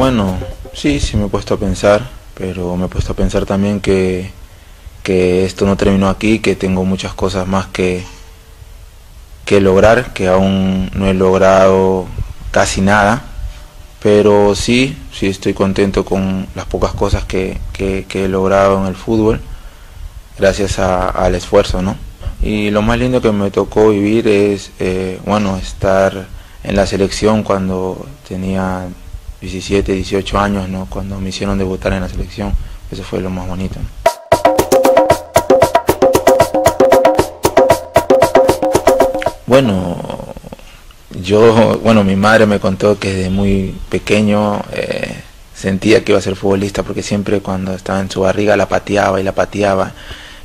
Bueno, sí, sí me he puesto a pensar, pero me he puesto a pensar también que, que esto no terminó aquí, que tengo muchas cosas más que, que lograr, que aún no he logrado casi nada, pero sí, sí estoy contento con las pocas cosas que, que, he logrado en el fútbol, gracias al esfuerzo, ¿no? Y lo más lindo que me tocó vivir es, eh, bueno, estar en la selección cuando tenía 17, 18 años, ¿no? Cuando me hicieron debutar en la selección, eso fue lo más bonito. Bueno, yo, bueno, mi madre me contó que desde muy pequeño eh, sentía que iba a ser futbolista porque siempre cuando estaba en su barriga la pateaba y la pateaba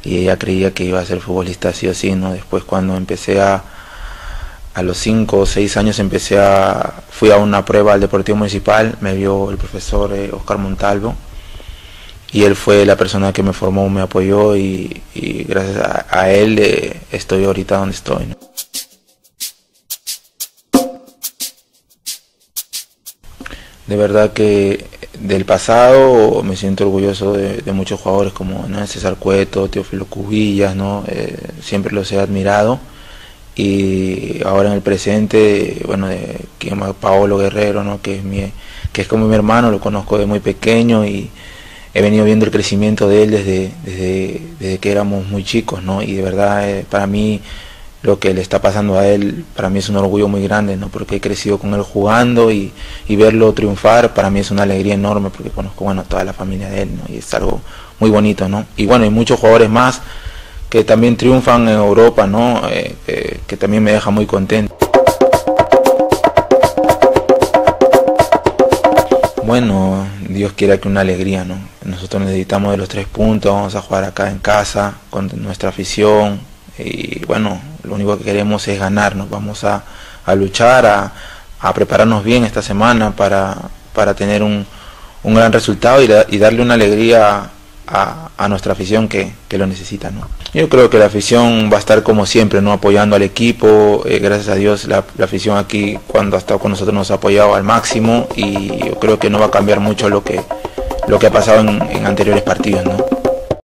y ella creía que iba a ser futbolista así o sí, ¿no? Después cuando empecé a, a los 5 o 6 años empecé a, fui a una prueba al Deportivo Municipal, me vio el profesor eh, Oscar Montalvo y él fue la persona que me formó, me apoyó y, gracias a, él eh, estoy ahorita donde estoy. De verdad que del pasado me siento orgulloso de, muchos jugadores como César Cueto, Teófilo Cubillas, ¿no? Eh, siempre los he admirado y ahora en el presente, bueno, de, que Paolo Guerrero, ¿no? que, es mi, que es como mi hermano, lo conozco de muy pequeño y he venido viendo el crecimiento de él desde, desde, desde que éramos muy chicos, ¿no? y de verdad eh, para mí lo que le está pasando a él, para mí es un orgullo muy grande, ¿no? Porque he crecido con él jugando y, verlo triunfar, para mí es una alegría enorme porque conozco, bueno, toda la familia de él, ¿no? Y es algo muy bonito, ¿no? Y bueno, hay muchos jugadores más que también triunfan en Europa, ¿no? Eh, eh, que también me deja muy contento. Bueno, Dios quiera que una alegría, ¿no? Nosotros necesitamos de los tres puntos, vamos a jugar acá en casa con nuestra afición, y bueno, lo único que queremos es ganarnos, vamos a, luchar, a, prepararnos bien esta semana para, para tener un, un, gran resultado y, darle una alegría a, nuestra afición que, lo necesita. ¿no? Yo creo que la afición va a estar como siempre, ¿no? apoyando al equipo, eh, gracias a Dios la, afición aquí cuando ha estado con nosotros nos ha apoyado al máximo y yo creo que no va a cambiar mucho lo que, lo que ha pasado en, anteriores partidos.